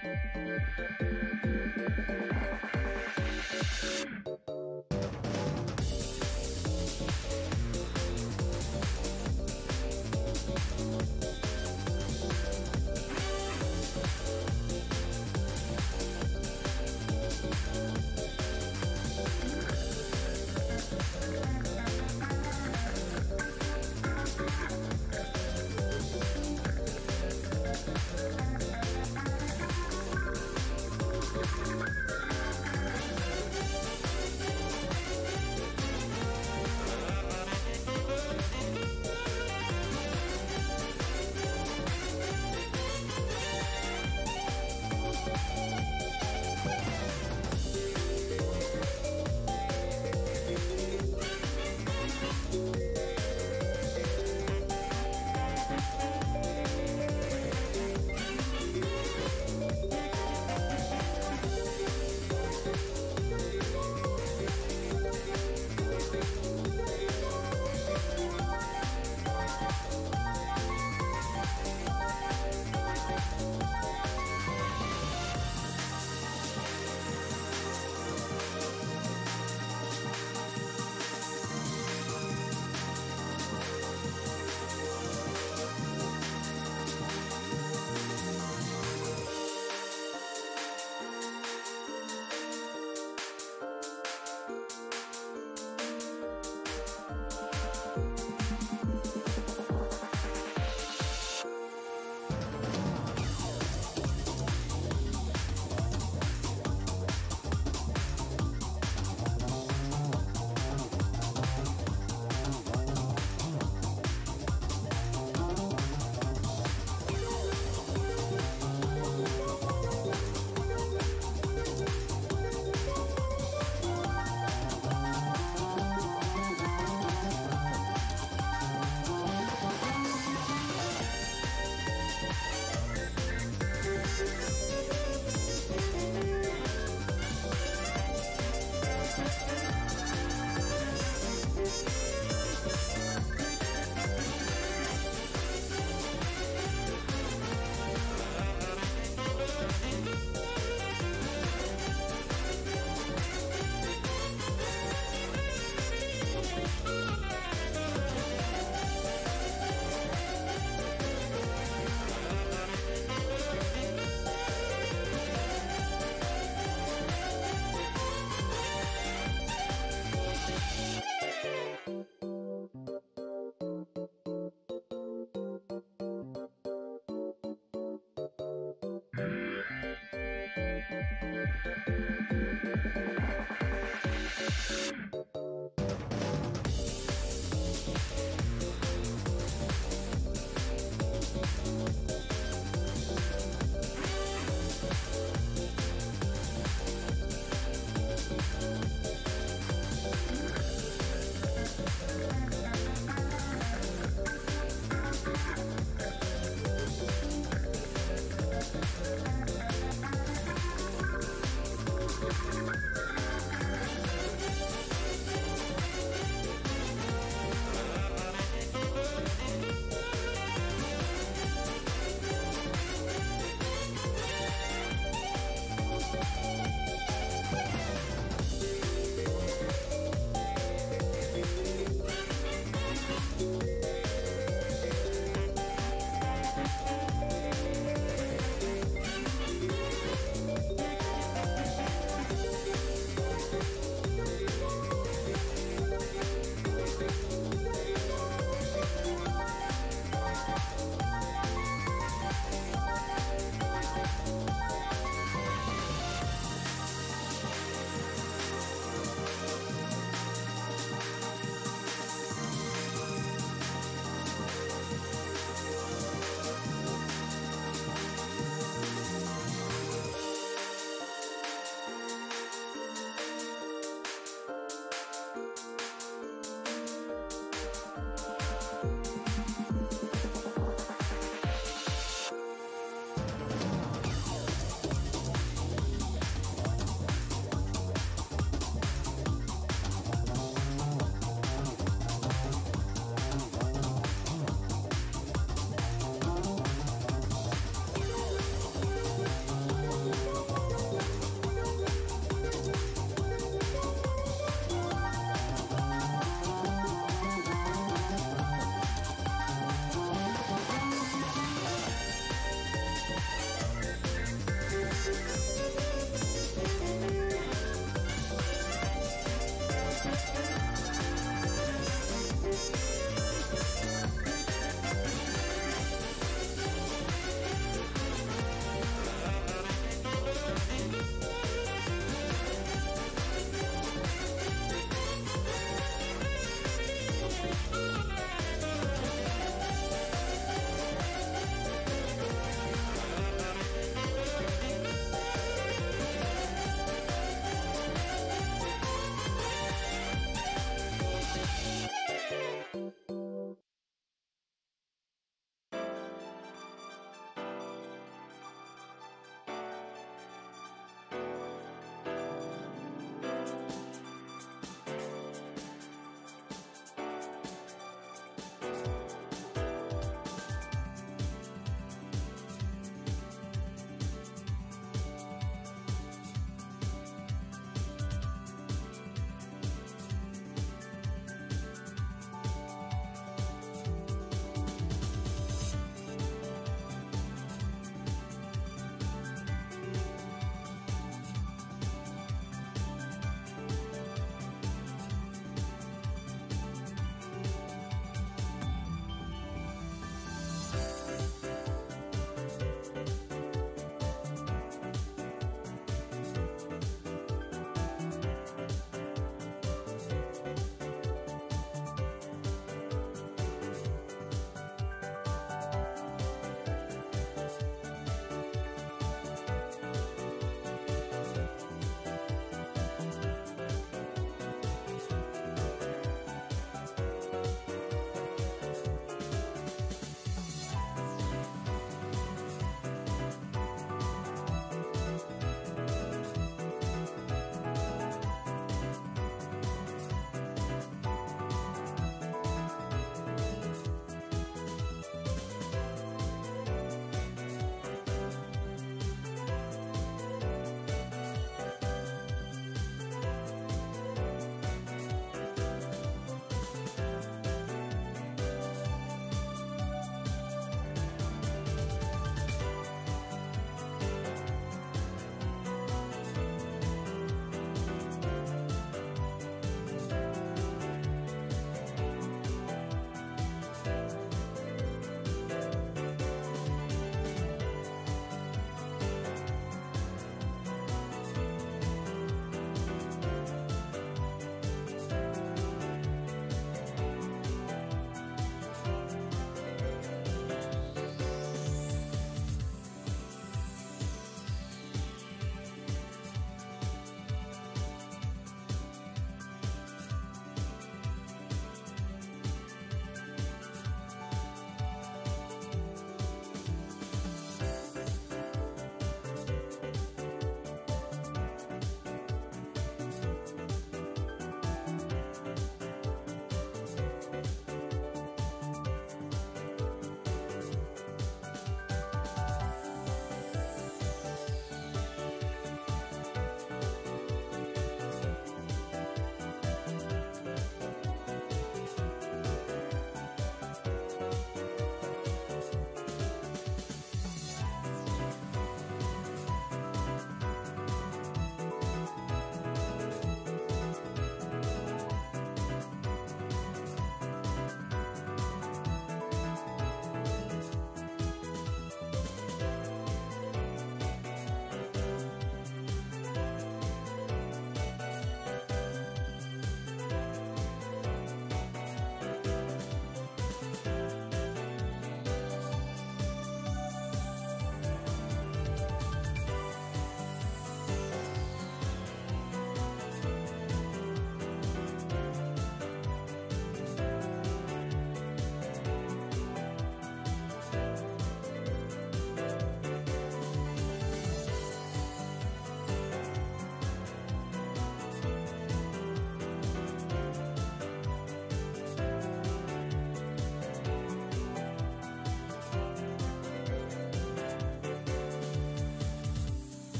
thank you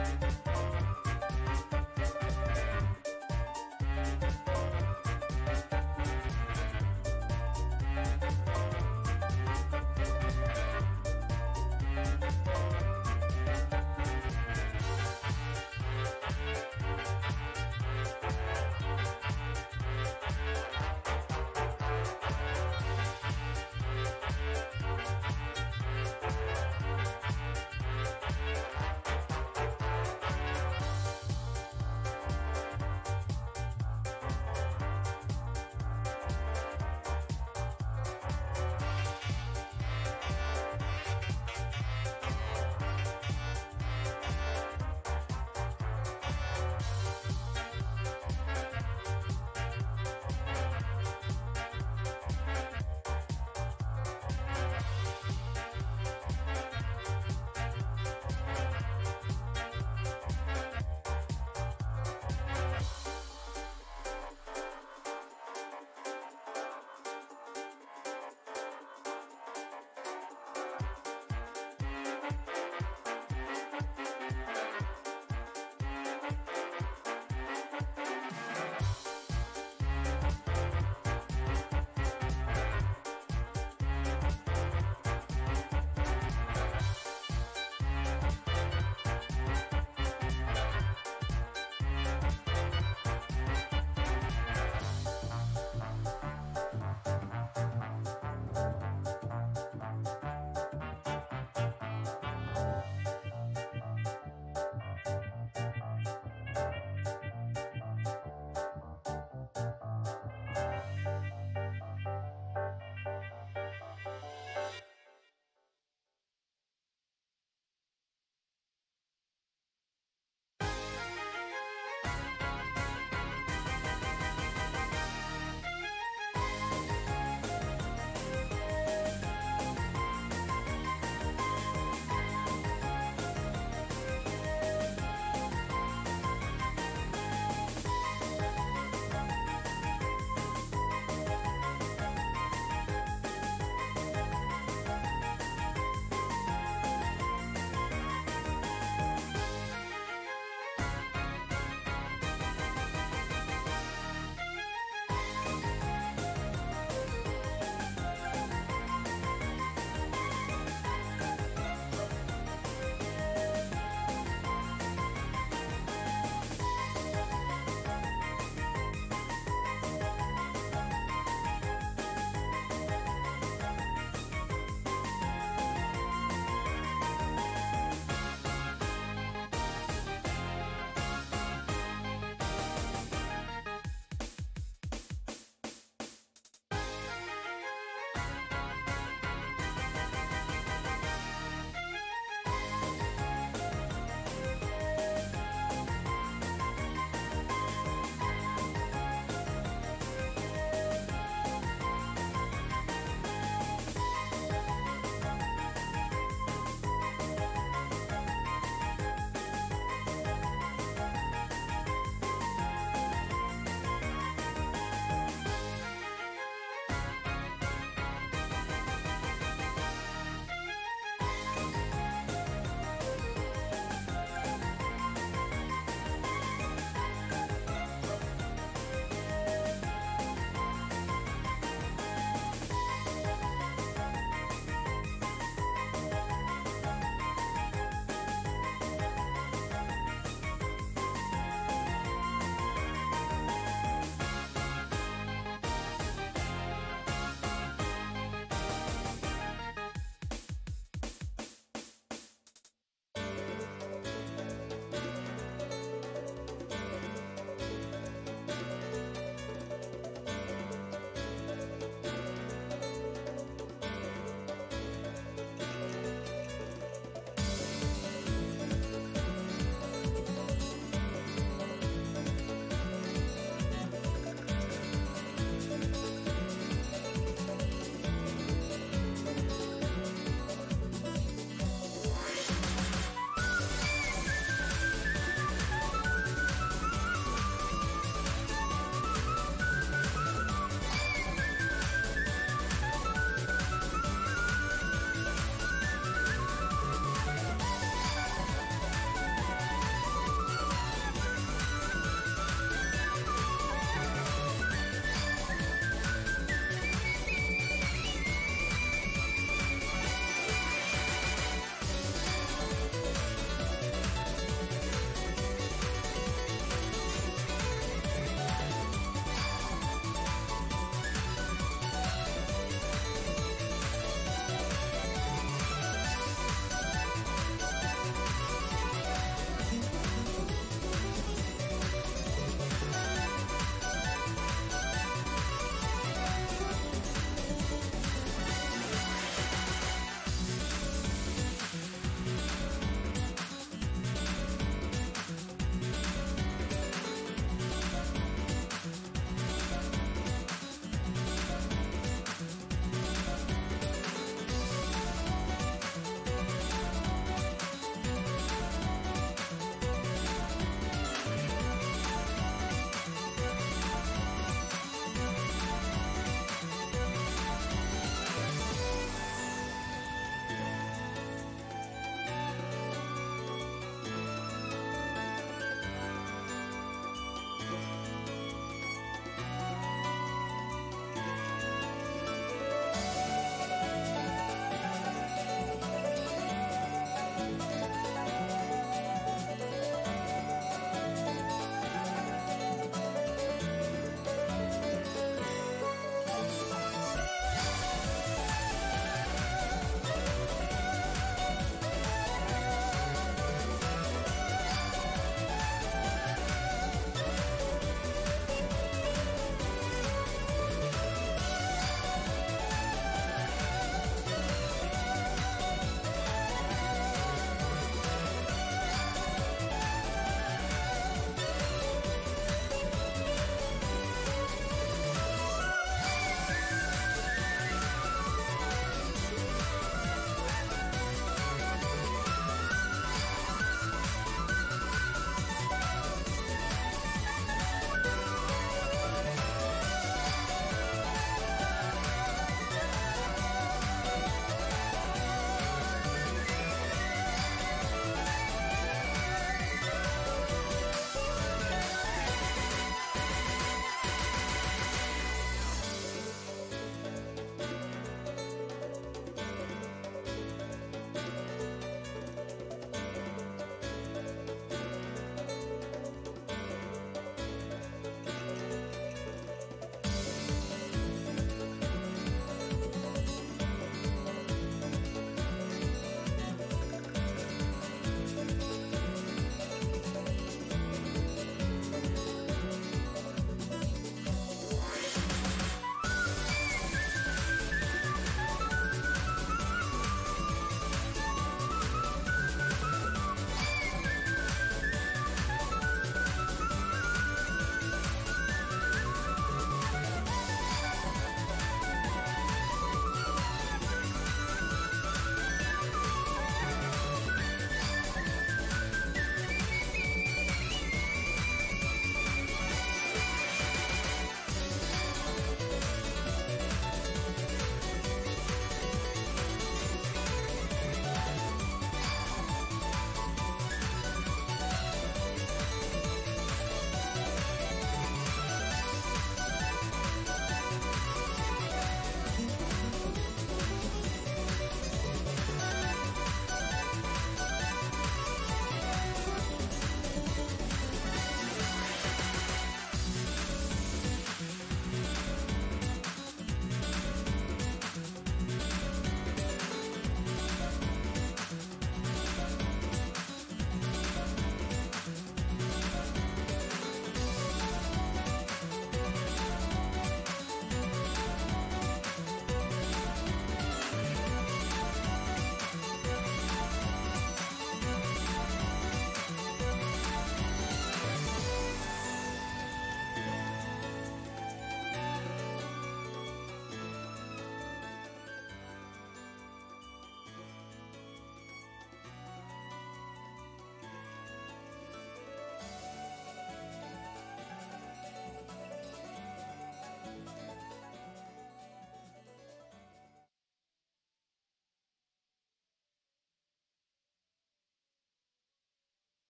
Bye.